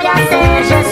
glória seja